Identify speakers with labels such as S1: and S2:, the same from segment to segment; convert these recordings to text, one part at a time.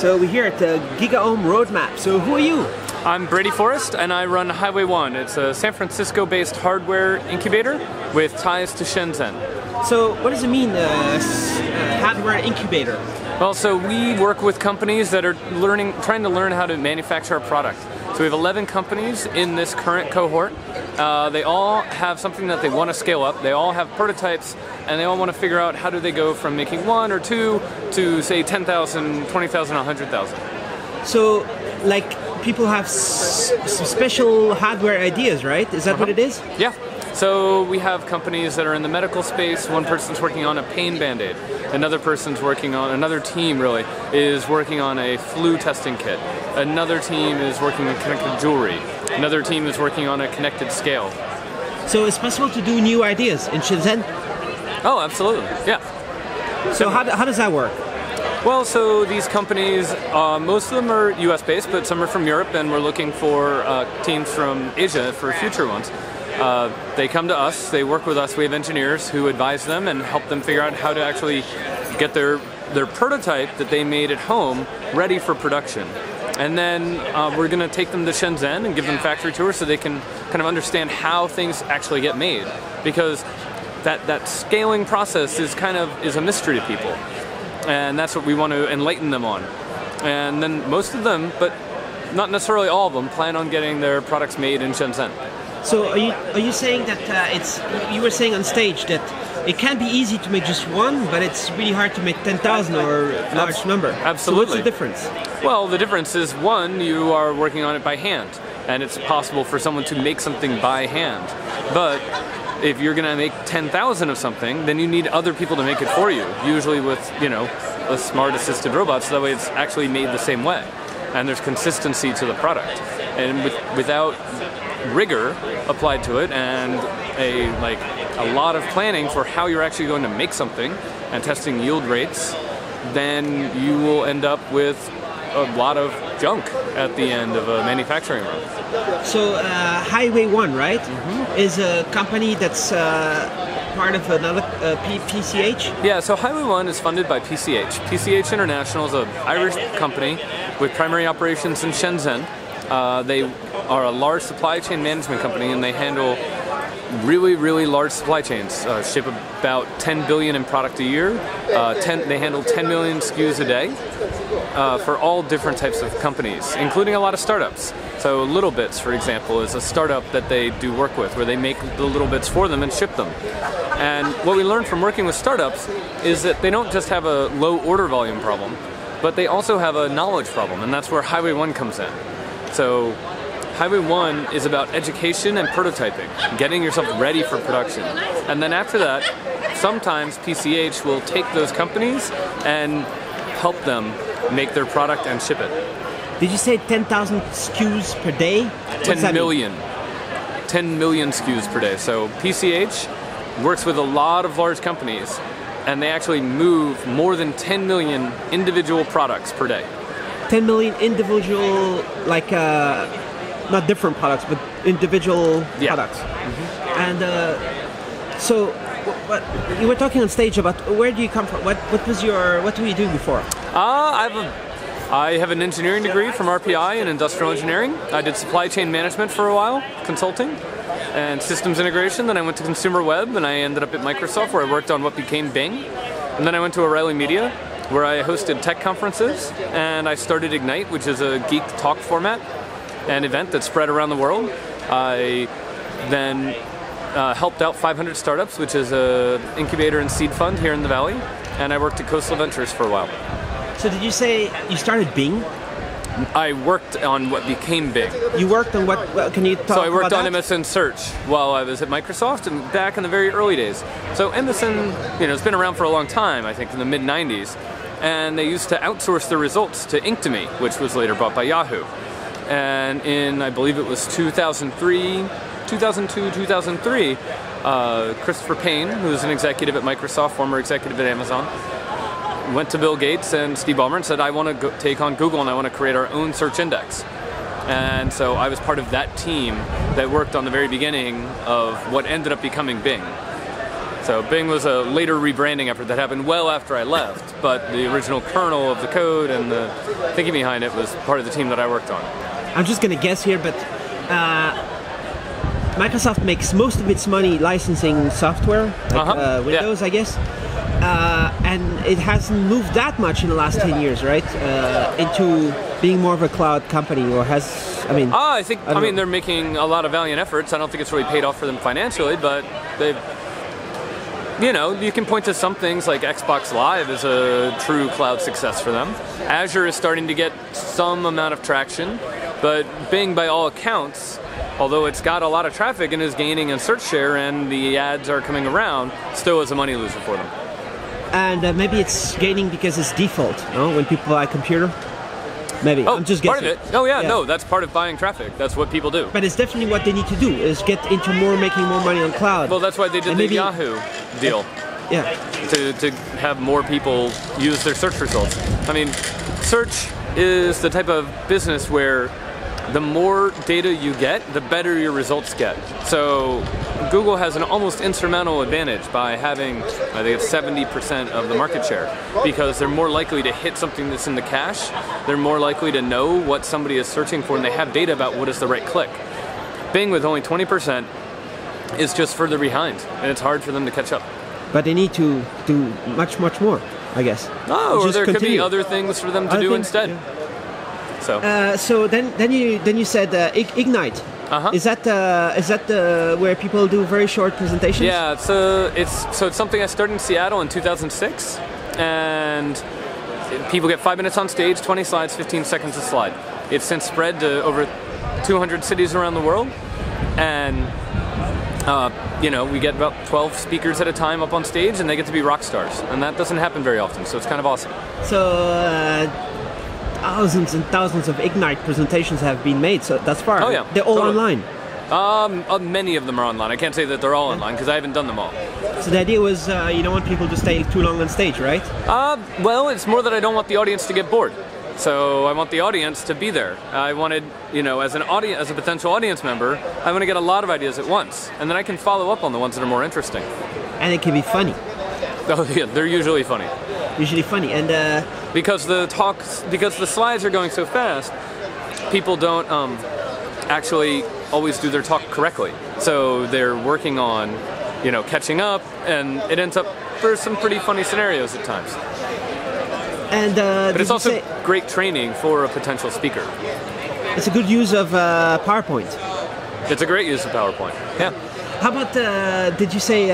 S1: So we're here at the GigaOM Roadmap. So who are you?
S2: I'm Brady Forrest, and I run Highway One. It's a San Francisco-based hardware incubator with ties to Shenzhen.
S1: So what does it mean, uh, uh, hardware incubator?
S2: Well, so we work with companies that are learning, trying to learn how to manufacture our product. So we have 11 companies in this current cohort. Uh, they all have something that they want to scale up. They all have prototypes, and they all want to figure out how do they go from making one or two to say 10,000, 20,000, 100,000.
S1: So, like, people have s- s- special hardware ideas, right? Is that what it is?
S2: Yeah. So we have companies that are in the medical space. One person's working on a pain band-aid. Another person's working on another team really is working on a flu testing kit. Another team is working on connected jewelry. Another team is working on a connected scale.
S1: So it's possible to do new ideas in Shenzhen.
S2: Oh, absolutely. Yeah.
S1: So how, how does that work?
S2: Well, so these companies, uh, most of them are US based, but some are from Europe, and we're looking for uh, teams from Asia for future ones. Uh, they come to us, they work with us, we have engineers who advise them and help them figure out how to actually get their, their prototype that they made at home ready for production. And then uh, we're going to take them to Shenzhen and give them factory tours so they can kind of understand how things actually get made. Because that, that scaling process is kind of is a mystery to people and that's what we want to enlighten them on. And then most of them, but not necessarily all of them, plan on getting their products made in Shenzhen.
S1: So are you are you saying that uh, it's you were saying on stage that it can be easy to make just one, but it's really hard to make ten thousand or a large number. So what's
S2: absolutely.
S1: the difference?
S2: Well, the difference is one, you are working on it by hand, and it's possible for someone to make something by hand. But if you're going to make 10,000 of something, then you need other people to make it for you, usually with, you know, a smart assisted robot, so that way it's actually made the same way. And there's consistency to the product. And with, without rigor applied to it and a like a lot of planning for how you're actually going to make something and testing yield rates, then you will end up with a lot of junk at the end of a manufacturing run.
S1: So uh, Highway One, right,
S2: Mm-hmm.
S1: is a company that's uh, part of another uh, P- PCH.
S2: Yeah, so Highway One is funded by PCH. PCH International is an Irish company with primary operations in Shenzhen. Uh, they are a large supply chain management company and they handle really, really large supply chains. Uh, ship about 10 billion in product a year. Uh, 10, they handle 10 million SKUs a day uh, for all different types of companies, including a lot of startups. So littleBits, for example, is a startup that they do work with, where they make the little bits for them and ship them. And what we learned from working with startups is that they don't just have a low order volume problem, but they also have a knowledge problem, and that's where Highway One comes in. So Highway 1 is about education and prototyping, getting yourself ready for production. And then after that, sometimes PCH will take those companies and help them make their product and ship it.
S1: Did you say ten thousand SKUs per day? What's
S2: 10
S1: that mean?
S2: million. 10 million SKUs per day. So PCH works with a lot of large companies and they actually move more than 10 million individual products per day.
S1: 10 million individual, like, uh, not different products, but individual
S2: Yeah.
S1: products. And uh, so, what, you were talking on stage about where do you come from? What, what was your, what were you doing before?
S2: Uh, I have a I have an engineering degree from RPI in industrial engineering. I did supply chain management for a while, consulting, and systems integration. Then I went to consumer web, and I ended up at Microsoft, where I worked on what became Bing. And then I went to O'Reilly Media, where I hosted tech conferences, and I started Ignite, which is a geek talk format, an event that spread around the world. I then uh, helped out 500 Startups, which is a incubator and seed fund here in the Valley, and I worked at Khosla Ventures for a while.
S1: So, did you say you started Bing?
S2: I worked on what became Bing.
S1: You worked on what? Well, can you talk about?
S2: So I worked on
S1: that?
S2: MSN Search while I was at Microsoft and back in the very early days. So MSN, you know, it's been around for a long time, I think in the mid 90s. And they used to outsource their results to Inktomi, which was later bought by Yahoo. And in, I believe it was 2003, 2002, 2003, uh, Christopher Payne, who's an executive at Microsoft, former executive at Amazon, went to Bill Gates and Steve Ballmer and said, I want to take on Google and I want to create our own search index. And so I was part of that team that worked on the very beginning of what ended up becoming Bing. So Bing was a later rebranding effort that happened well after I left, but the original kernel of the code and the thinking behind it was part of the team that I worked on.
S1: I'm just gonna guess here, but uh, Microsoft makes most of its money licensing software, like
S2: Uh-huh,
S1: uh, Windows, I guess. Uh, and it hasn't moved that much in the last 10 years, right? Uh, into being more of a cloud company, or has, I mean,
S2: Ah, I think
S1: I
S2: I, mean
S1: know.
S2: they're making a lot of valiant efforts. I don't think it's really paid off for them financially, but they've you know, you can point to some things like Xbox Live is a true cloud success for them. Azure is starting to get some amount of traction, but Bing, by all accounts, although it's got a lot of traffic and is gaining in search share and the ads are coming around, still is a money loser for them.
S1: and uh, maybe it's gaining because it's default, no? When people buy a computer? Maybe.
S2: Oh,
S1: I'm just
S2: part of it. Oh yeah,
S1: Yeah.
S2: no, that's part of buying traffic. That's what people do.
S1: But it's definitely what they need to do, is get into more, making more money on cloud.
S2: Well, that's why they did
S1: And
S2: the
S1: maybe-
S2: Yahoo deal.
S1: yeah.
S2: to, to have more people use their search results. I mean, search is the type of business where the more data you get, the better your results get. So Google has an almost insurmountable advantage by having, I think it's 70% of the market share, because they're more likely to hit something that's in the cache. They're more likely to know what somebody is searching for, and they have data about what is the right click. Bing with only 20% is just further behind, and it's hard for them to catch up.
S1: But they need to do much, much more, I guess.
S2: Oh, or there could be other things for them to
S1: Other
S2: do
S1: things,
S2: instead.
S1: yeah.
S2: So
S1: Uh, so then, then you then you said uh, Ignite.
S2: Uh-huh.
S1: Is that uh, is that uh, where people do very short presentations?
S2: yeah, it's uh, it's so it's something I started in Seattle in 2006, and people get five minutes on stage, 20 slides, 15 seconds a slide. It's since spread to over 200 cities around the world, and uh, you know we get about 12 speakers at a time up on stage, and they get to be rock stars, and that doesn't happen very often. So it's kind of awesome.
S1: So uh, thousands and thousands of Ignite presentations have been made. So that's far.
S2: Oh, yeah.
S1: They're all
S2: Totally.
S1: online.
S2: Um, uh, many of them are online. I can't say that they're all online because I haven't done them all.
S1: So the idea was uh, you don't want people to stay too long on stage, right?
S2: Uh, well, it's more that I don't want the audience to get bored. So I want the audience to be there. I wanted, you know, as an audience, as a potential audience member, I want to get a lot of ideas at once, and then I can follow up on the ones that are more interesting.
S1: And it can be funny,
S2: Oh yeah, they're usually funny
S1: usually funny. And uh,
S2: because the talks, because the slides are going so fast, people don't um, actually always do their talk correctly. So they're working on, you know, catching up, and it ends up for some pretty funny scenarios at times.
S1: and uh,
S2: But it's also great training for a potential speaker.
S1: it's a good use of uh, PowerPoint.
S2: It's a great use of PowerPoint. Yeah.
S1: How about uh, did you say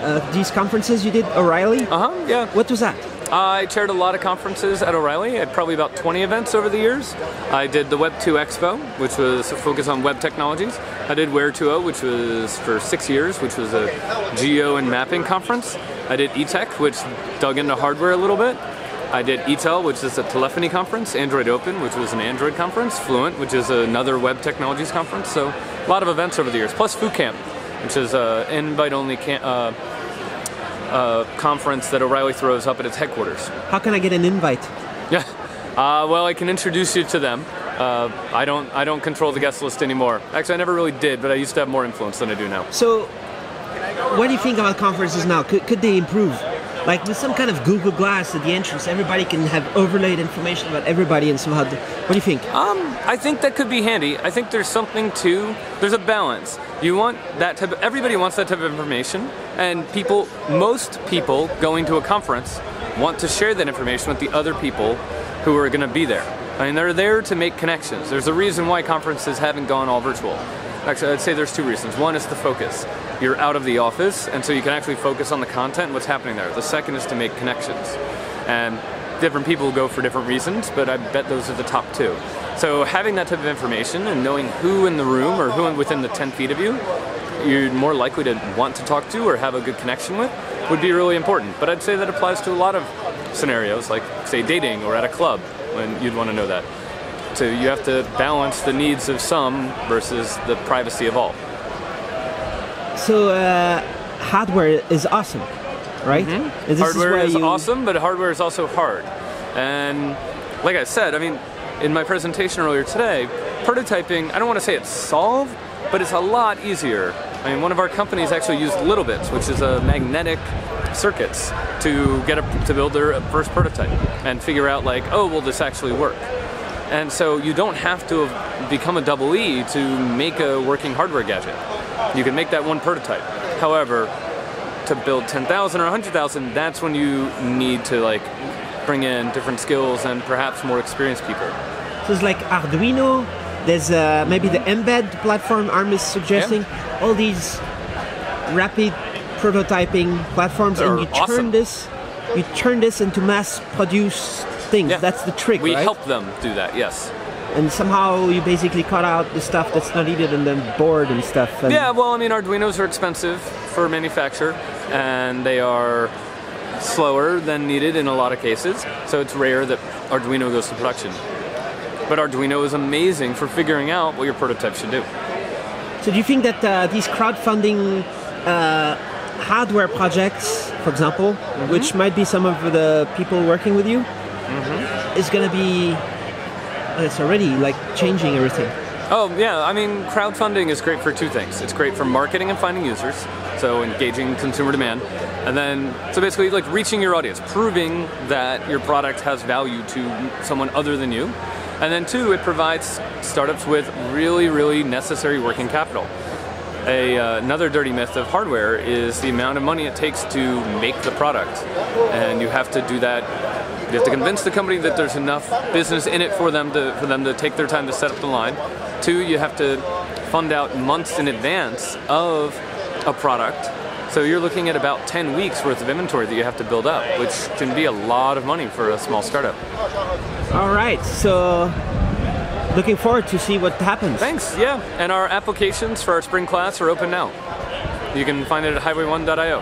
S1: uh, these conferences you did O'Reilly?
S2: Uh huh. Yeah.
S1: What was that?
S2: I chaired a lot of conferences at O'Reilly. I had probably about 20 events over the years. I did the Web 2 Expo, which was focused on web technologies. I did Where 2.0, which was for six years, which was a geo and mapping conference. I did eTech, which dug into hardware a little bit. I did ETEL, which is a telephony conference, Android Open, which was an Android conference, Fluent, which is another web technologies conference. So a lot of events over the years, plus Foo Camp, which is an invite-only uh, uh, conference that O'Reilly throws up at its headquarters.
S1: How can I get an invite?
S2: Yeah. Uh, well, I can introduce you to them. Uh, I don't. I don't control the guest list anymore. Actually, I never really did, but I used to have more influence than I do now.
S1: So, what do you think about conferences now? Could, could they improve? Like with some kind of Google Glass at the entrance, everybody can have overlaid information about everybody and somehow. The, what do you think?
S2: Um, I think that could be handy. I think there's something to. There's a balance. You want that type. Of, everybody wants that type of information, and people, most people going to a conference, want to share that information with the other people who are going to be there. I mean, they're there to make connections. There's a reason why conferences haven't gone all virtual. Actually, I'd say there's two reasons. One is the focus. You're out of the office, and so you can actually focus on the content what's happening there. The second is to make connections. And different people go for different reasons, but I bet those are the top two. So having that type of information and knowing who in the room or who within the 10 feet of you you're more likely to want to talk to or have a good connection with would be really important. But I'd say that applies to a lot of scenarios, like say dating or at a club, when you'd want to know that. So you have to balance the needs of some versus the privacy of all.
S1: So, uh, hardware is awesome, right?
S2: Mm-hmm. hardware is
S1: you-
S2: awesome, but hardware is also hard. And like I said, I mean, in my presentation earlier today, prototyping, I don't want to say it's solved, but it's a lot easier I mean, one of our companies actually used littleBits, which is a magnetic circuits to get a, to build their first prototype and figure out like, oh, will this actually work? And so you don't have to become a double E to make a working hardware gadget. You can make that one prototype. However, to build 10,000 or 100,000, that's when you need to like bring in different skills and perhaps more experienced people.
S1: So it's like Arduino. There's uh, maybe the mbed platform ARM is suggesting. All these rapid prototyping platforms,
S2: They're
S1: and you turn this, you turn this into mass-produced things.
S2: Yeah.
S1: That's the trick,
S2: We
S1: right?
S2: help them do that, yes.
S1: And somehow you basically cut out the stuff that's not needed and then board and stuff. And
S2: Yeah, well, I mean, Arduinos are expensive for manufacture, and they are slower than needed in a lot of cases. So it's rare that Arduino goes to production. But Arduino is amazing for figuring out what your prototype should do.
S1: So do you think that uh, these crowdfunding uh, hardware projects, for example,
S2: Mm-hmm.
S1: which might be some of the people working with you,
S2: Mm-hmm.
S1: is going to be? It's already like changing everything.
S2: Oh, yeah, I mean, crowdfunding is great for two things. It's great for marketing and finding users, so engaging consumer demand. And then, so basically, like reaching your audience, proving that your product has value to someone other than you. And then, two, it provides startups with really, really necessary working capital. A, uh, another dirty myth of hardware is the amount of money it takes to make the product. And you have to do that. You have to convince the company that there's enough business in it for them to for them to take their time to set up the line. Two, you have to fund out months in advance of a product. So you're looking at about 10 weeks worth of inventory that you have to build up, which can be a lot of money for a small startup.
S1: All right, so looking forward to see what happens.
S2: Thanks, yeah. And our applications for our spring class are open now. You can find it at highway1.io.